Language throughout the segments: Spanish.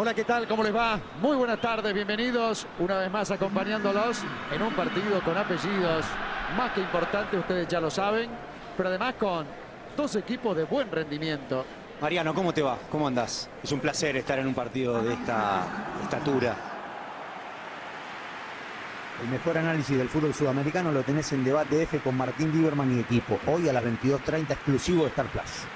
Hola, ¿qué tal? ¿Cómo les va? Muy buenas tardes, bienvenidos una vez más acompañándolos en un partido con apellidos más que importante, ustedes ya lo saben, pero además con dos equipos de buen rendimiento. Mariano, ¿cómo te va? ¿Cómo andás? Es un placer estar en un partido de esta estatura. El mejor análisis del fútbol sudamericano lo tenés en Debate F con Martín Lieberman y equipo. Hoy a las 22.30 exclusivo de Star Plus.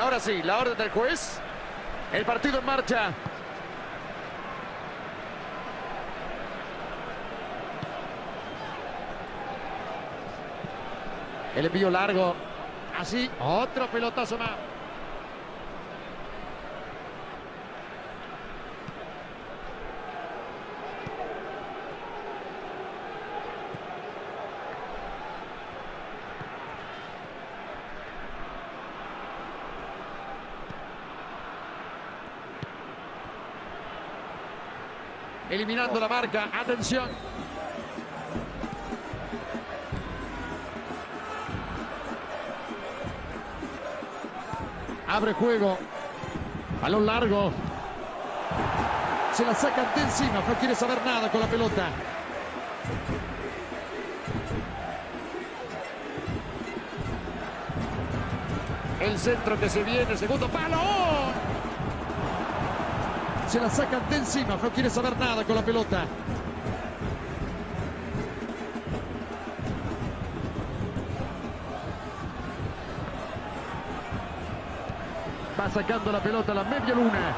Ahora sí, la orden del juez. El partido en marcha. El envío largo. Así, otro pelotazo más. Eliminando la marca. Atención. Abre juego. Balón largo. Se la sacan de encima. No quiere saber nada con la pelota. El centro que se viene. Segundo palo. Se la sacan de encima. No quiere saber nada con la pelota. Va sacando la pelota a la media luna.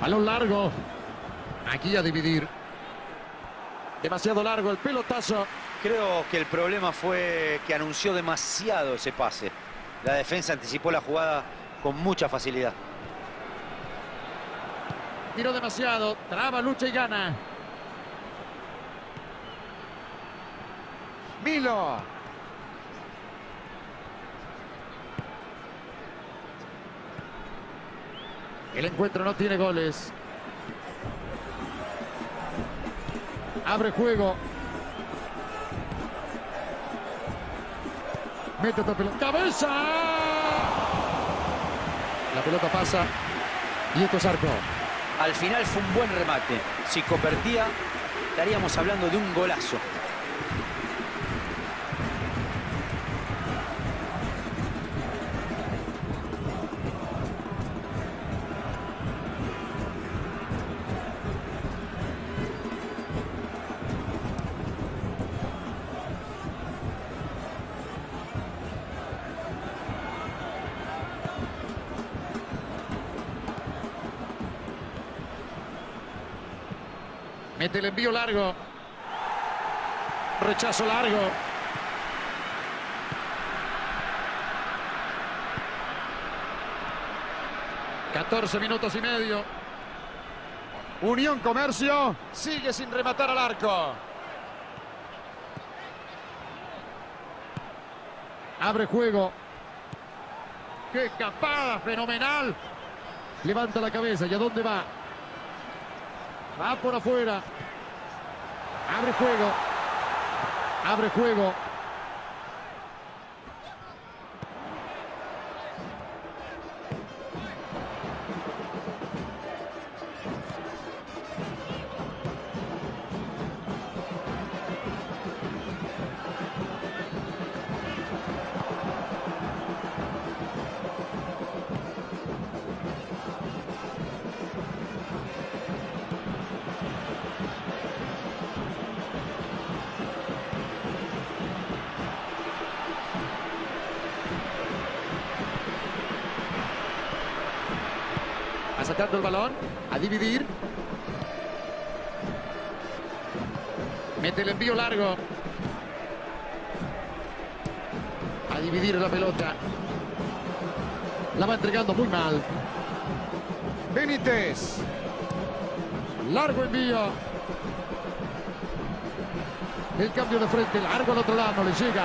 Balón largo. Aquí a dividir. Demasiado largo el pelotazo. Creo que el problema fue que anunció demasiado ese pase. La defensa anticipó la jugada con mucha facilidad. Tiró demasiado. Traba, lucha y gana. Milo. El encuentro no tiene goles. Abre juego. Mete otra pelota. ¡Cabeza! La pelota pasa. Y esto es arco. Al final fue un buen remate. Si convertía, estaríamos hablando de un golazo. Mete el envío largo. Rechazo largo. Catorce minutos y medio. Unión Comercio sigue sin rematar al arco. Abre juego. ¡Qué escapada! ¡Fenomenal! Levanta la cabeza. ¿Y a dónde va? Va por afuera. Abre juego. Abre juego. Sacando el balón. A dividir. Mete el envío largo. A dividir la pelota. La va entregando muy mal. Benítez. Largo envío. El cambio de frente, largo al otro lado, le llega.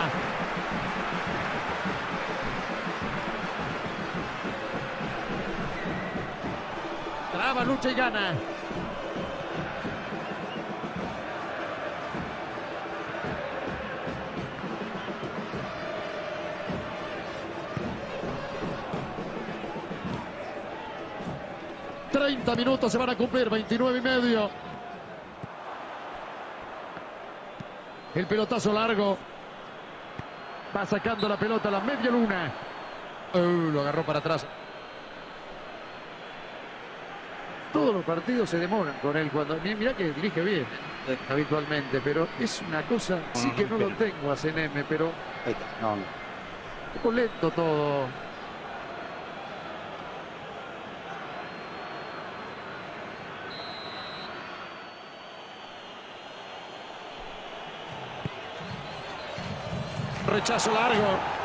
Y gana. Treinta minutos se van a cumplir, 29 y medio. El pelotazo largo. Va sacando la pelota a la media luna. Uh, lo agarró para atrás. Todos los partidos se demoran con él. cuando Mira que dirige bien habitualmente, pero es una cosa. Sí que no lo tengo a CNM, pero. Ahí está. No, no. Un poco lento todo. Rechazo largo.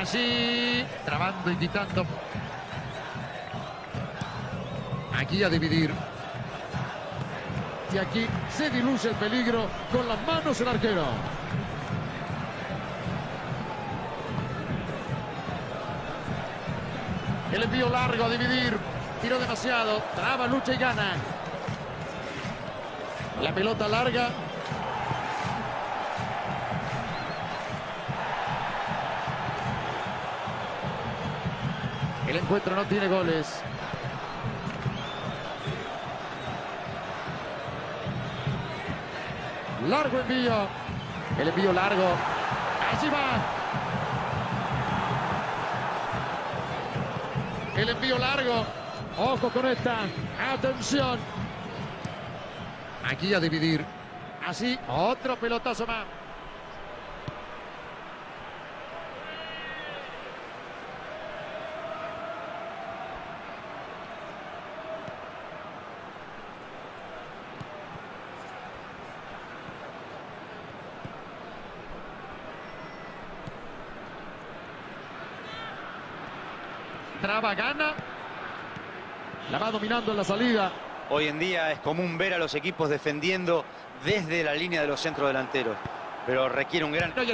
Así. Trabando y quitando. Aquí a dividir. Y aquí se diluye el peligro con las manos el arquero. El envío largo a dividir. Tiro demasiado. Traba, lucha y gana. La pelota larga. Encuentro no tiene goles. Largo envío. El envío largo. Allí va. El envío largo. Ojo con esta. Atención. Aquí a dividir. Así, otro pelotazo más. Traba, gana. La va dominando en la salida. Hoy en día es común ver a los equipos defendiendo desde la línea de los centros delanteros. Pero requiere un gran... ¡Golazo!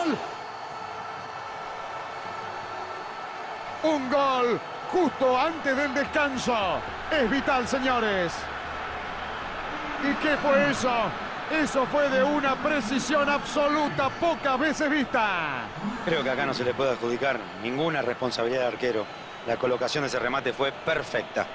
¡Gol! Un gol justo antes del descanso. Es vital, señores. ¿Y qué fue eso? Eso fue de una precisión absoluta, pocas veces vista. Creo que acá no se le puede adjudicar ninguna responsabilidad al arquero. La colocación de ese remate fue perfecta.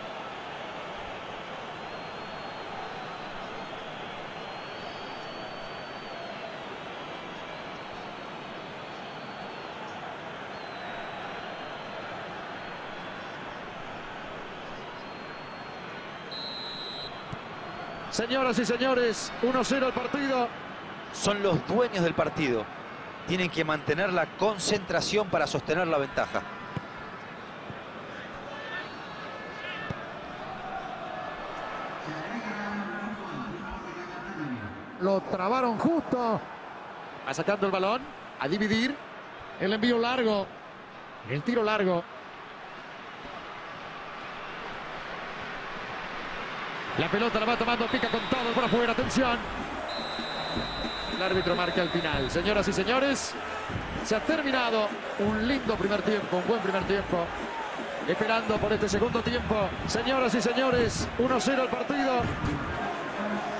Señoras y señores, 1-0 el partido. Son los dueños del partido. Tienen que mantener la concentración para sostener la ventaja. Lo trabaron justo. Va sacando el balón. A dividir. El envío largo. El tiro largo. La pelota la va tomando, pica con todo por afuera. Atención. El árbitro marca el final. Señoras y señores, se ha terminado un lindo primer tiempo, un buen primer tiempo. Esperando por este segundo tiempo. Señoras y señores, 1-0 el partido.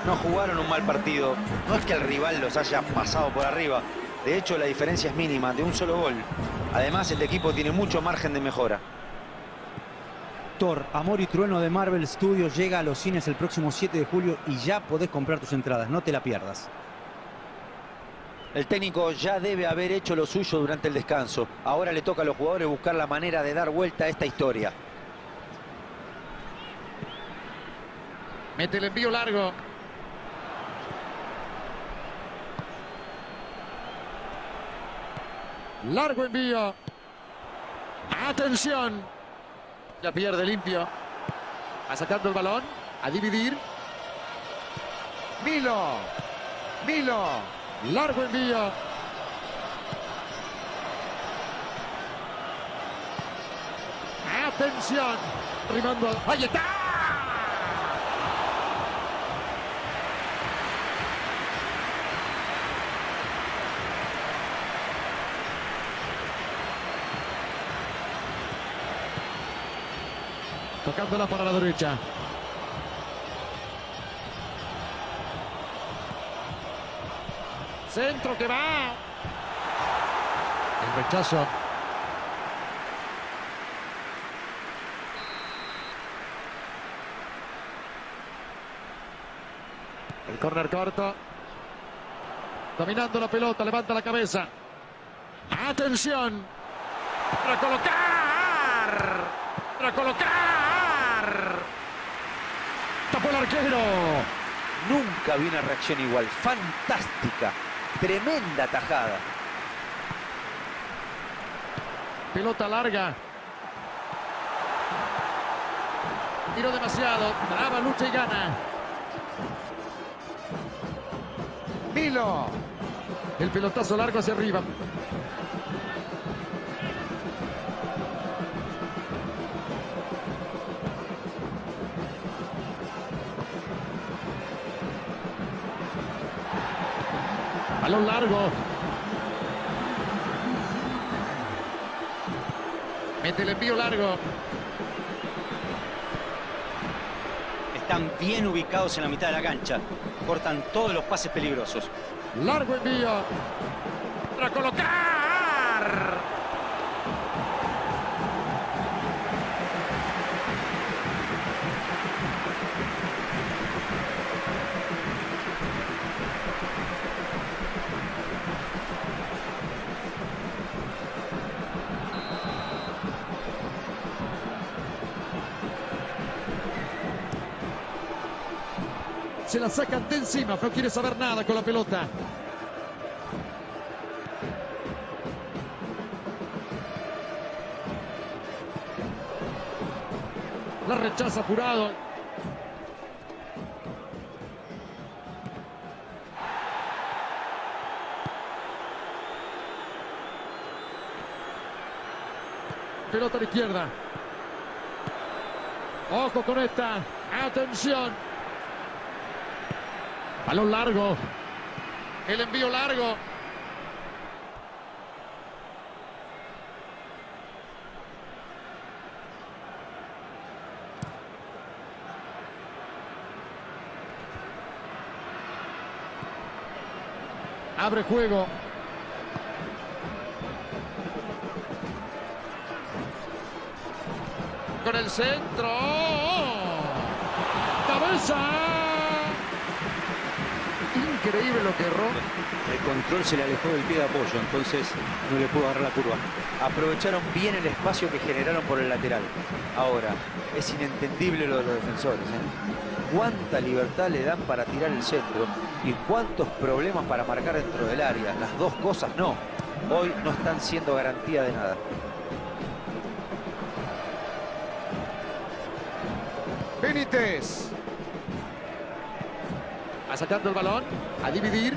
No jugaron un mal partido. No es que el rival los haya pasado por arriba. De hecho, la diferencia es mínima, de un solo gol. Además, el equipo tiene mucho margen de mejora. Thor, Amor y Trueno de Marvel Studios llega a los cines el próximo 7 de julio y ya podés comprar tus entradas, no te la pierdas. El técnico ya debe haber hecho lo suyo durante el descanso. Ahora le toca a los jugadores buscar la manera de dar vuelta a esta historia. Mete el envío largo. Largo envío. Atención. La pierde limpio. Va sacando el balón. A dividir. Milo. Milo. Largo envío. Atención. Rimando. ¡Ahí está! Tocándola para la derecha. Centro que va. El rechazo. El córner corto. Dominando la pelota, levanta la cabeza. Atención. Recolocar. Recolocar. Tapó el arquero. Nunca vi una reacción igual. Fantástica. Tremenda tajada. Pelota larga. Tiro demasiado. Traba, lucha y gana. Milo. El pelotazo largo hacia arriba. Balón largo. Mete el envío largo. Están bien ubicados en la mitad de la cancha. Cortan todos los pases peligrosos. Largo envío. Para colocar. Se la sacan de encima, no quiere saber nada con la pelota. La rechaza apurado. Pelota a la izquierda. Ojo con esta. Atención. Balón largo. El envío largo. Abre juego. Con el centro. Cabeza. Increíble lo que erró. El control se le alejó del pie de apoyo, entonces no le pudo agarrar la curva. Aprovecharon bien el espacio que generaron por el lateral. Ahora, es inentendible lo de los defensores. ¿eh? Cuánta libertad le dan para tirar el centro y cuántos problemas para marcar dentro del área. Las dos cosas no. Hoy no están siendo garantía de nada. Benítez. Va sacando el balón. A dividir.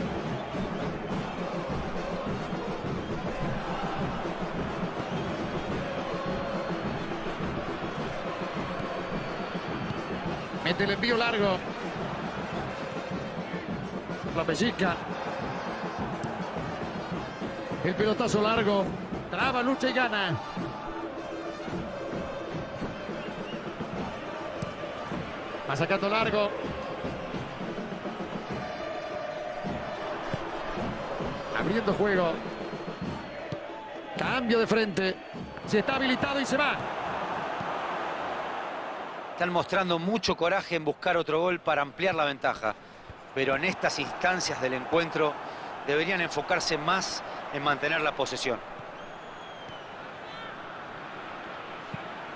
Mete el envío largo. La pellizca. El pelotazo largo. Traba, lucha y gana. Va sacando largo. Abriendo juego. Cambio de frente. Se está habilitado y se va. Están mostrando mucho coraje en buscar otro gol para ampliar la ventaja. Pero en estas instancias del encuentro deberían enfocarse más en mantener la posesión.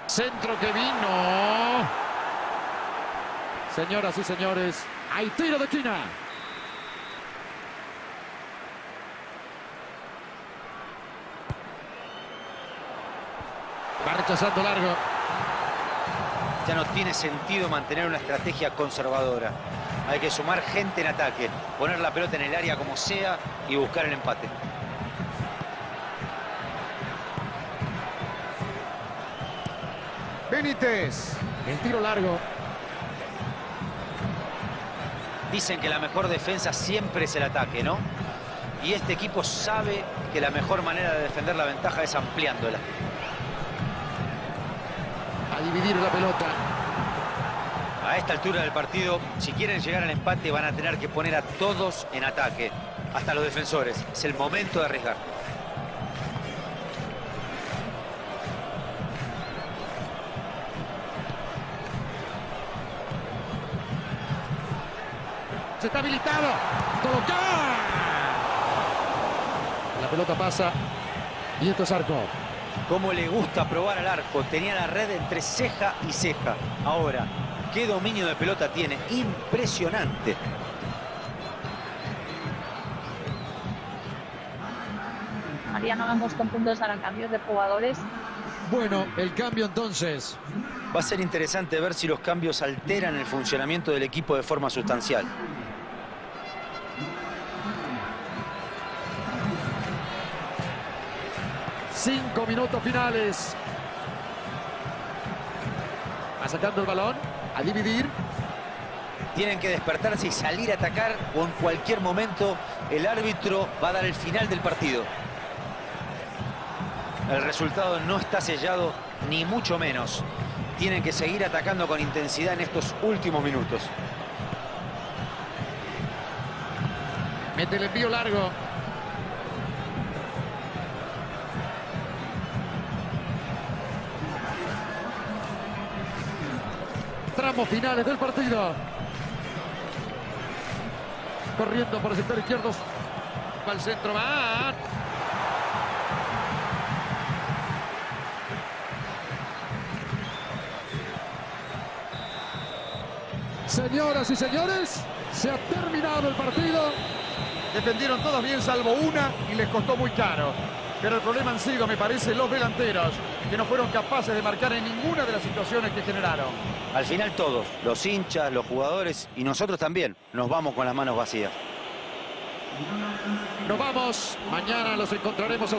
Centro que vino. Señoras y señores, hay tiro de esquina. Va rechazando largo. Ya no tiene sentido mantener una estrategia conservadora. Hay que sumar gente en ataque, poner la pelota en el área como sea y buscar el empate. Benítez. El tiro largo. Dicen que la mejor defensa siempre es el ataque, ¿no? Y este equipo sabe que la mejor manera de defender la ventaja es ampliándola. Dividir la pelota. A esta altura del partido, si quieren llegar al empate, van a tener que poner a todos en ataque, hasta los defensores. Es el momento de arriesgar. Se está habilitado. Colocar. La pelota pasa. Y esto es arco. Cómo le gusta probar al arco. Tenía la red entre ceja y ceja. Ahora, qué dominio de pelota tiene. Impresionante. Mariano hemos con puntos harán cambios de jugadores. Bueno, el cambio entonces. Va a ser interesante ver si los cambios alteran el funcionamiento del equipo de forma sustancial. Minutos finales. Va sacando el balón. A dividir. Tienen que despertarse y salir a atacar o en cualquier momento el árbitro va a dar el final del partido. El resultado no está sellado, ni mucho menos. Tienen que seguir atacando con intensidad en estos últimos minutos. Mete el envío largo. Finales del partido. Corriendo por el sector izquierdo. Va al centro. Va. Señoras y señores, se ha terminado el partido. Defendieron todos bien, salvo una, y les costó muy caro. Pero el problema han sido, me parece, los delanteros, que no fueron capaces de marcar en ninguna de las situaciones que generaron. Al final todos, los hinchas, los jugadores y nosotros también, nos vamos con las manos vacías. Nos vamos, mañana los encontraremos.